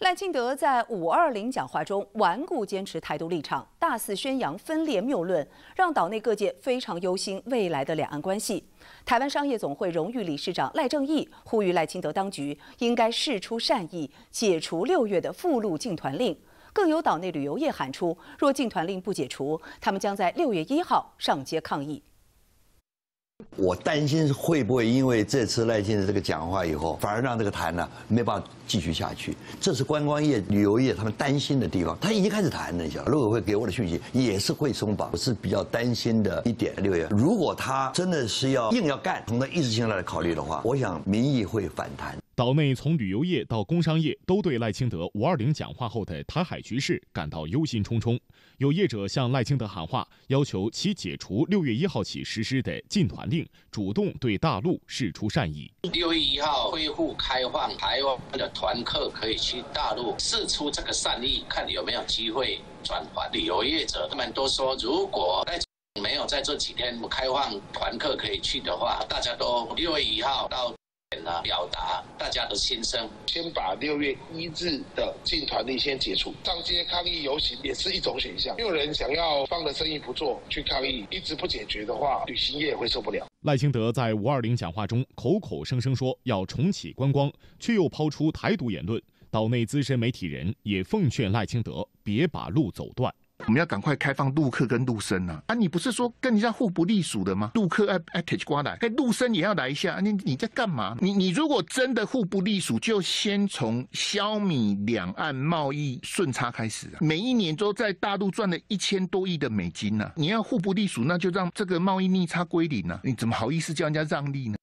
赖清德在五二零讲话中顽固坚持台独立场，大肆宣扬分裂谬论，让岛内各界非常忧心未来的两岸关系。台湾商业总会荣誉理事长赖正义呼吁赖清德当局应该释出善意，解除六月的附录禁团令。更有岛内旅游业喊出，若禁团令不解除，他们将在六月一号上街抗议。我担心会不会因为这次赖清德这个讲话以后，反而让这个谈呢没办法继续下去。这是观光业、旅游业他们担心的地方。他已经开始谈了，一下，陆委会给我的讯息也是会松绑。我是比较担心的一点，六月如果他真的是要硬要干，从他意识形态来考虑的话，我想民意会反弹。岛内从旅游业到工商业都对赖清德五二零讲话后的台海局势感到忧心忡忡。有业者向赖清德喊话，要求其解除六月一号起实施的禁团令，主动对大陆示出善意。六月一号恢复开放，台湾的团客可以去大陆示出这个善意，看有没有机会转还。旅游业者他们都说，如果赖没有在这几天开放团客可以去的话，大家都六月一号到。表达大家的心声，先把六月一日的进团令先解除，上街抗议游行也是一种选项。没有人想要放了生意不做去抗议，一直不解决的话，旅行业会受不了。赖清德在五二零讲话中口口声声说要重启观光，却又抛出台独言论。岛内资深媒体人也奉劝赖清德别把路走断。我们要赶快开放陆客跟陆生啊！啊，你不是说跟人家互不隶属的吗？陆客爱爱 touch 过来，哎，陆生也要来一下。你你在干嘛？你你如果真的互不隶属，就先从消弭两岸贸易顺差开始啊！每一年都在大陆赚了一千多亿的美金呐！你要互不隶属，那就让这个贸易逆差归零啊！你怎么好意思叫人家让利呢？